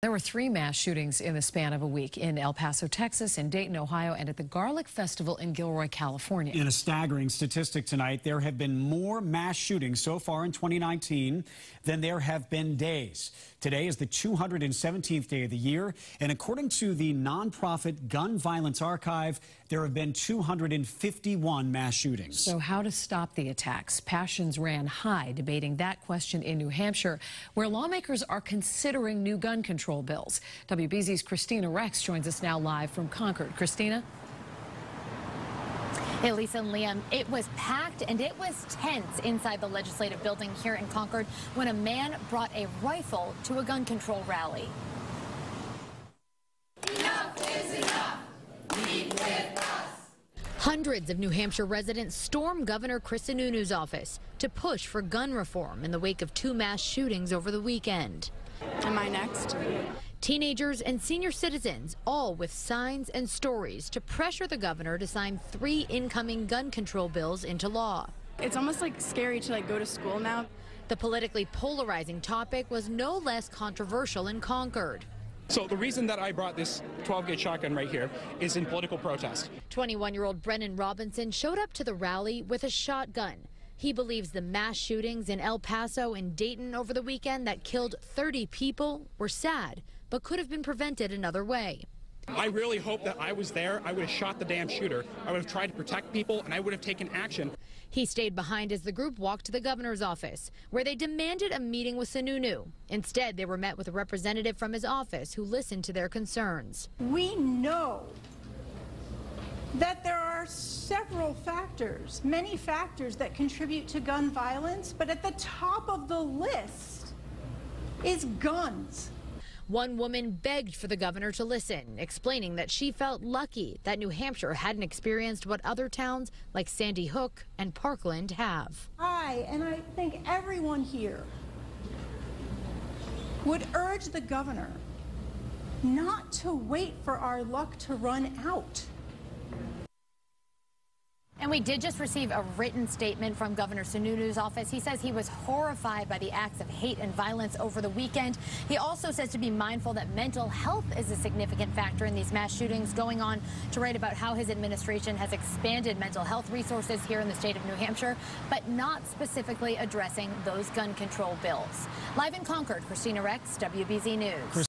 There were three mass shootings in the span of a week in El Paso, Texas, in Dayton, Ohio, and at the Garlic Festival in Gilroy, California. In a staggering statistic tonight, there have been more mass shootings so far in 2019 than there have been days. Today is the 217th day of the year, and according to the nonprofit Gun Violence Archive, there have been 251 mass shootings. So how to stop the attacks? Passions ran high debating that question in New Hampshire, where lawmakers are considering new gun control bills. WBZ's Kristina Rex joins us now live from Concord. Kristina? Hey, Lisa and Liam, it was packed and it was tense inside the legislative building here in Concord when a man brought a rifle to a gun control rally. Hundreds of New Hampshire residents stormed Governor Chris Sununu's office to push for gun reform in the wake of two mass shootings over the weekend. Am I next? Teenagers and senior citizens, all with signs and stories to pressure the governor to sign three incoming gun control bills into law. It's almost like scary to like go to school now. The politically polarizing topic was no less controversial in Concord. So the reason that I brought this 12-gauge shotgun right here is in political protest. 21-year-old Brennan Robinson showed up to the rally with a shotgun. He believes the mass shootings in El Paso and Dayton over the weekend that killed 30 people were sad, but could have been prevented another way. I really hope that I was there. I would have shot the damn shooter. I would have tried to protect people, and I would have taken action. He stayed behind as the group walked to the governor's office, where they demanded a meeting with Sununu. Instead, they were met with a representative from his office who listened to their concerns. We know that there are several factors, many factors that contribute to gun violence, but at the top of the list is guns. One woman begged for the governor to listen, explaining that she felt lucky that New Hampshire hadn't experienced what other towns like Sandy Hook and Parkland have. I, and I think everyone here, would urge the governor not to wait for our luck to run out. And we did just receive a written statement from Governor Sununu's office. He says he was horrified by the acts of hate and violence over the weekend. He also says to be mindful that mental health is a significant factor in these mass shootings, going on to write about how his administration has expanded mental health resources here in the state of New Hampshire, but not specifically addressing those gun control bills. Live in Concord, Kristina Rex, WBZ News.